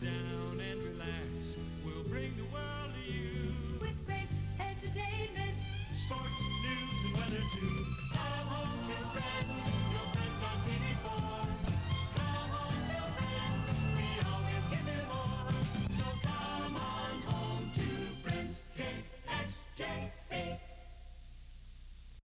down and relax. We'll bring the world to you with great entertainment.